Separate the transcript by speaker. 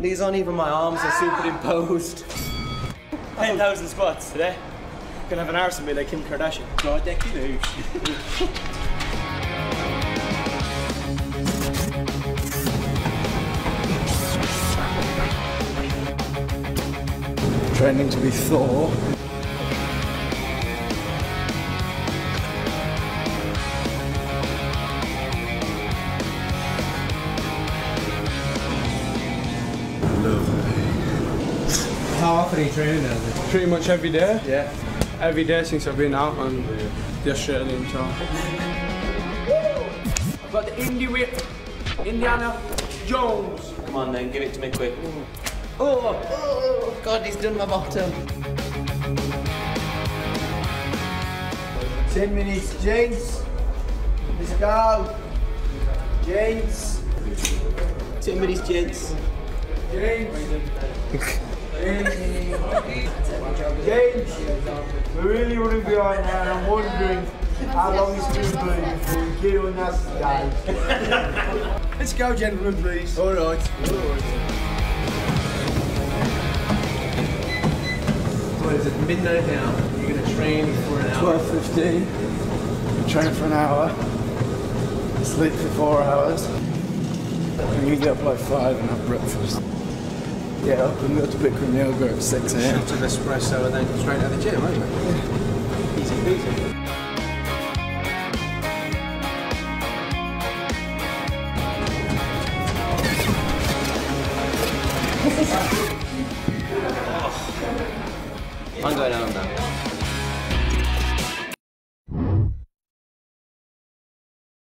Speaker 1: These aren't even my arms, they're superimposed.
Speaker 2: 10,000 squats today. Gonna have an arse of me like Kim Kardashian.
Speaker 3: God, deck you
Speaker 4: Training to be Thor.
Speaker 1: How often are you training now?
Speaker 2: Pretty much every day.
Speaker 1: Yeah.
Speaker 2: Every day since I've been out on the Australian tour. I've got the Indie whip. Indiana Jones.
Speaker 1: Come on then, give it to me quick. Oh, oh God, he's done my bottom.
Speaker 4: 10 minutes, gents. Let's go. Gents.
Speaker 1: 10 minutes, gents.
Speaker 4: Gents. Gents. We're really running behind now and I'm wondering how long it's going to be before we get on that stage. Let's go, gentlemen, please. All right.
Speaker 1: What is it, midnight now? You're going to train for an hour?
Speaker 4: 12.15. Train for an hour. Sleep for four hours. And you get up like five and have breakfast. Get up and go to Bikram Yoga at 6 a.m.
Speaker 1: Shot of espresso and then straight out of the gym, aren't you? Easy peasy. Oh. I'm going home now.